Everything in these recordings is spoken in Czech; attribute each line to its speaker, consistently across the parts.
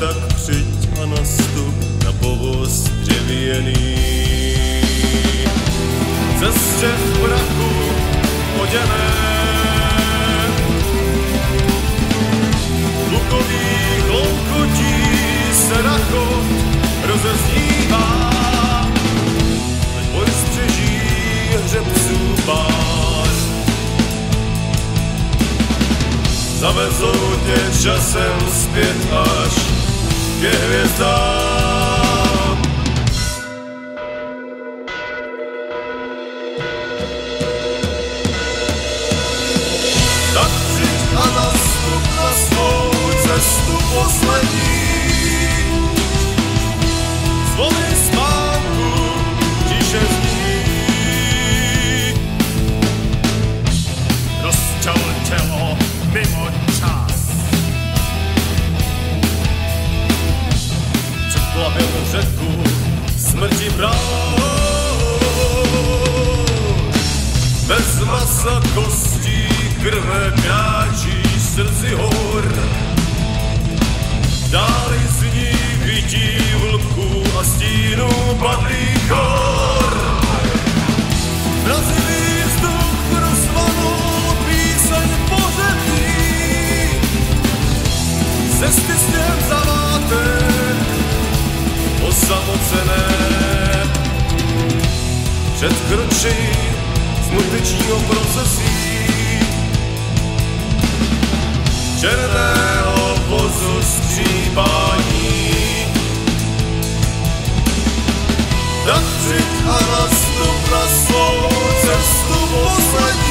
Speaker 1: tak přijď a nastup na povoz dřevěný. Ze střech prachu oděné, lukový kloukotí se rachot rozeznívá, ať boj střeží hřebců pár. Zavezou tě časem zpět až ke hvězdám. Tak přijď a nastup na svou cestu poslední. Masa kostí krve kráčí srdci hor. Dále z ní vidí vlků a stínů padlých smutečního procesí. Černého vozu skřípání. Přijď a nastup na svou cestu poslední.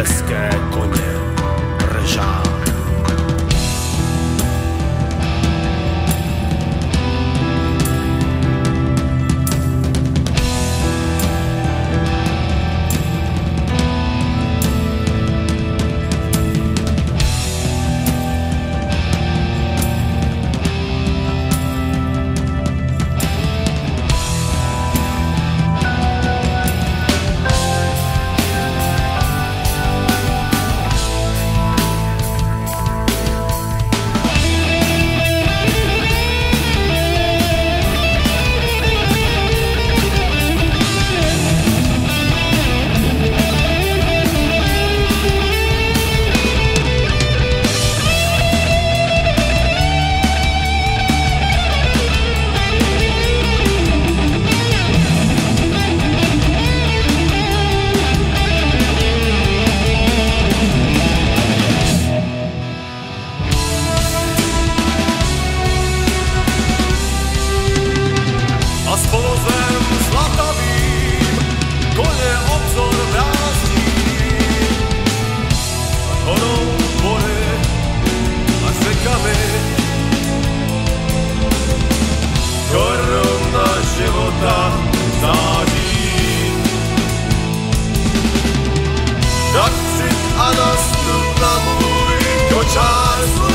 Speaker 1: basket Charles